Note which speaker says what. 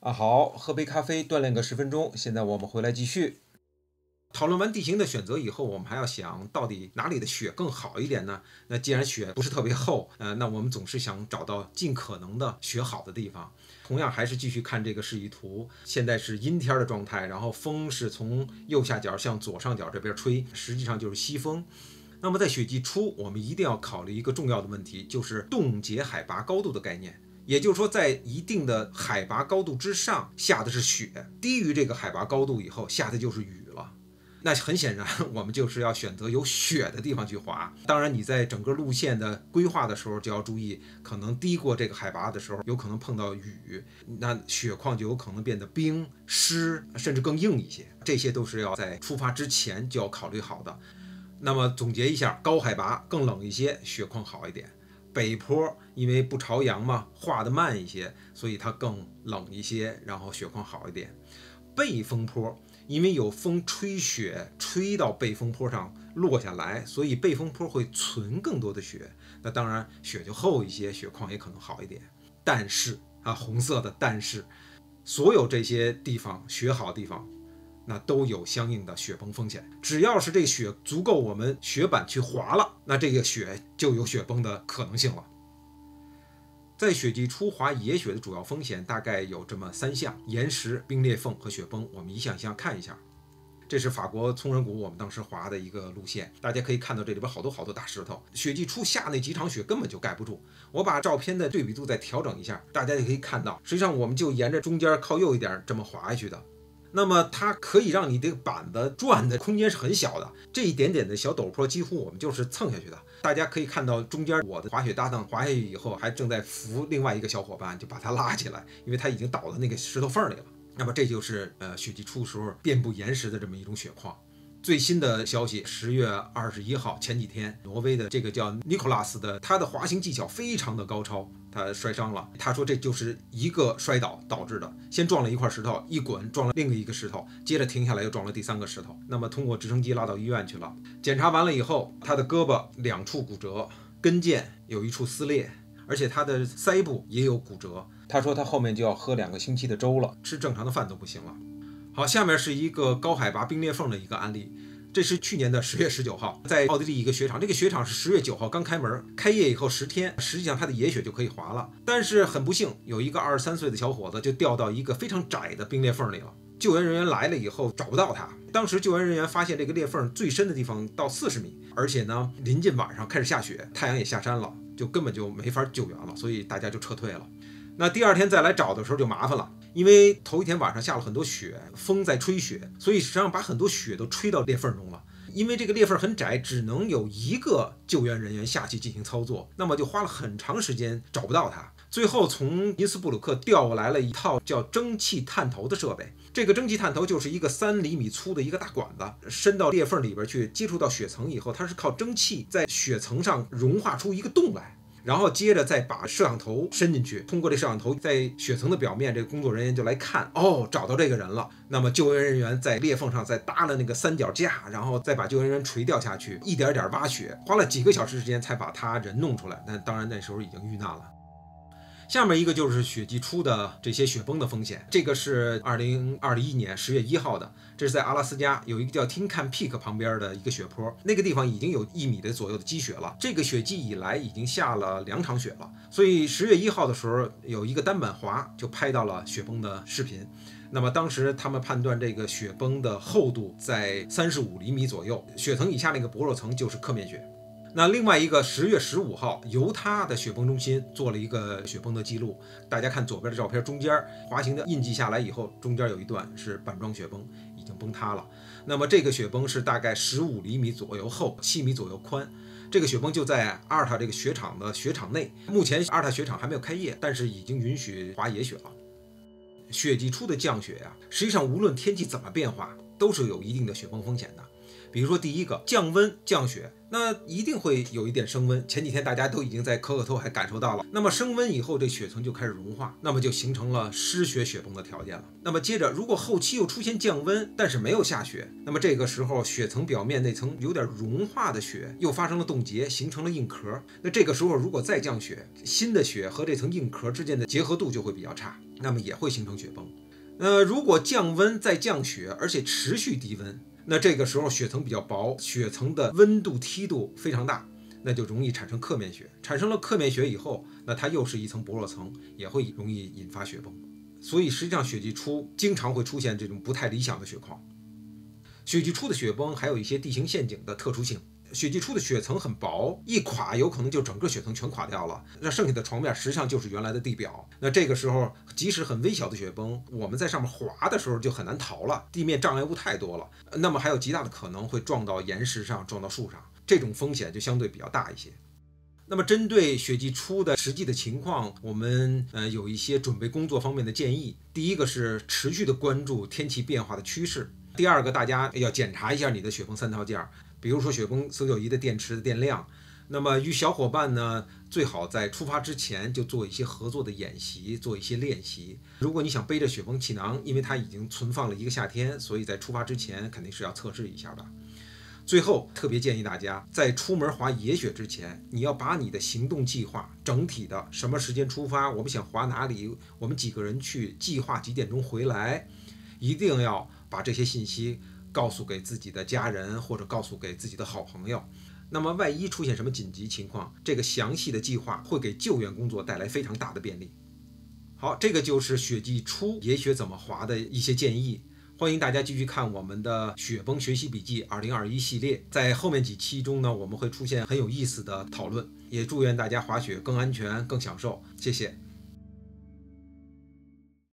Speaker 1: 啊，好，喝杯咖啡，锻炼个十分钟。现在我们回来继续讨论完地形的选择以后，我们还要想到底哪里的雪更好一点呢？那既然雪不是特别厚，呃，那我们总是想找到尽可能的雪好的地方。同样还是继续看这个示意图，现在是阴天的状态，然后风是从右下角向左上角这边吹，实际上就是西风。那么在雪季初，我们一定要考虑一个重要的问题，就是冻结海拔高度的概念。也就是说，在一定的海拔高度之上下的是雪，低于这个海拔高度以后下的就是雨了。那很显然，我们就是要选择有雪的地方去滑。当然，你在整个路线的规划的时候就要注意，可能低过这个海拔的时候，有可能碰到雨，那雪况就有可能变得冰湿，甚至更硬一些。这些都是要在出发之前就要考虑好的。那么总结一下，高海拔更冷一些，雪况好一点。北坡因为不朝阳嘛，化得慢一些，所以它更冷一些，然后雪况好一点。背风坡因为有风吹雪吹到背风坡上落下来，所以背风坡会存更多的雪，那当然雪就厚一些，雪况也可能好一点。但是啊，红色的但是，所有这些地方雪好地方。那都有相应的雪崩风险。只要是这雪足够我们雪板去滑了，那这个雪就有雪崩的可能性了。在雪季初滑野雪的主要风险大概有这么三项：岩石、冰裂缝和雪崩。我们一项一项看一下。这是法国葱人谷我们当时滑的一个路线，大家可以看到这里边好多好多大石头。雪季初下那几场雪根本就盖不住。我把照片的对比度再调整一下，大家也可以看到，实际上我们就沿着中间靠右一点这么滑下去的。那么它可以让你这个板子转的空间是很小的，这一点点的小陡坡几乎我们就是蹭下去的。大家可以看到中间我的滑雪搭档滑下去以后，还正在扶另外一个小伙伴，就把他拉起来，因为他已经倒到那个石头缝里了。那么这就是呃雪季初时候遍布岩石的这么一种雪况。最新的消息，十月二十一号前几天，挪威的这个叫尼古拉斯的，他的滑行技巧非常的高超，他摔伤了。他说这就是一个摔倒导致的，先撞了一块石头，一滚撞了另一个石头，接着停下来又撞了第三个石头。那么通过直升机拉到医院去了，检查完了以后，他的胳膊两处骨折，跟腱有一处撕裂，而且他的腮部也有骨折。他说他后面就要喝两个星期的粥了，吃正常的饭都不行了。好，下面是一个高海拔冰裂缝的一个案例。这是去年的十月十九号，在奥地利一个雪场。这个雪场是十月九号刚开门，开业以后十天，实际上它的野雪就可以滑了。但是很不幸，有一个二十三岁的小伙子就掉到一个非常窄的冰裂缝里了。救援人员来了以后找不到他。当时救援人员发现这个裂缝最深的地方到四十米，而且呢临近晚上开始下雪，太阳也下山了，就根本就没法救援了，所以大家就撤退了。那第二天再来找的时候就麻烦了，因为头一天晚上下了很多雪，风在吹雪，所以实际上把很多雪都吹到裂缝中了。因为这个裂缝很窄，只能有一个救援人员下去进行操作，那么就花了很长时间找不到他。最后从因斯布鲁克调来了一套叫蒸汽探头的设备，这个蒸汽探头就是一个三厘米粗的一个大管子，伸到裂缝里边去，接触到雪层以后，它是靠蒸汽在雪层上融化出一个洞来。然后接着再把摄像头伸进去，通过这摄像头在雪层的表面，这个工作人员就来看，哦，找到这个人了。那么救援人员在裂缝上再搭了那个三脚架，然后再把救援人员垂掉下去，一点点挖雪，花了几个小时时间才把他人弄出来。那当然那时候已经遇难了。下面一个就是雪季初的这些雪崩的风险。这个是二零二一年十月一号的，这是在阿拉斯加有一个叫 Tinkan Peak 旁边的一个雪坡，那个地方已经有一米的左右的积雪了。这个雪季以来已经下了两场雪了，所以十月一号的时候有一个单板滑就拍到了雪崩的视频。那么当时他们判断这个雪崩的厚度在三十五厘米左右，雪层以下那个薄弱层就是刻面雪。那另外一个十月十五号，犹他的雪崩中心做了一个雪崩的记录。大家看左边的照片，中间滑行的印记下来以后，中间有一段是板状雪崩，已经崩塌了。那么这个雪崩是大概十五厘米左右厚，七米左右宽。这个雪崩就在阿尔塔这个雪场的雪场内。目前阿尔塔雪场还没有开业，但是已经允许滑野雪了。雪季初的降雪呀，实际上无论天气怎么变化，都是有一定的雪崩风险的。比如说第一个降温降雪。那一定会有一点升温。前几天大家都已经在可可托海感受到了。那么升温以后，这雪层就开始融化，那么就形成了湿雪雪崩的条件了。那么接着，如果后期又出现降温，但是没有下雪，那么这个时候雪层表面那层有点融化的雪又发生了冻结，形成了硬壳。那这个时候如果再降雪，新的雪和这层硬壳之间的结合度就会比较差，那么也会形成雪崩。呃，如果降温再降雪，而且持续低温。那这个时候雪层比较薄，雪层的温度梯度非常大，那就容易产生刻面雪。产生了刻面雪以后，那它又是一层薄弱层，也会容易引发雪崩。所以实际上雪季初经常会出现这种不太理想的雪况。雪季初的雪崩还有一些地形陷阱的特殊性。雪季初的雪层很薄，一垮有可能就整个雪层全垮掉了。那剩下的床面实际上就是原来的地表。那这个时候，即使很微小的雪崩，我们在上面滑的时候就很难逃了，地面障碍物太多了。那么还有极大的可能会撞到岩石上，撞到树上，这种风险就相对比较大一些。那么针对雪季初的实际的情况，我们呃有一些准备工作方面的建议。第一个是持续的关注天气变化的趋势。第二个，大家要检查一下你的雪崩三套件。比如说雪崩搜救仪的电池的电量，那么与小伙伴呢，最好在出发之前就做一些合作的演习，做一些练习。如果你想背着雪崩气囊，因为它已经存放了一个夏天，所以在出发之前肯定是要测试一下的。最后特别建议大家，在出门滑野雪之前，你要把你的行动计划整体的什么时间出发，我们想滑哪里，我们几个人去，计划几点钟回来，一定要把这些信息。告诉给自己的家人，或者告诉给自己的好朋友。那么，万一出现什么紧急情况，这个详细的计划会给救援工作带来非常大的便利。好，这个就是雪季初野雪怎么滑的一些建议。欢迎大家继续看我们的雪崩学习笔记二零二一系列，在后面几期中呢，我们会出现很有意思的讨论。也祝愿大家滑雪更安全、更享受。谢谢。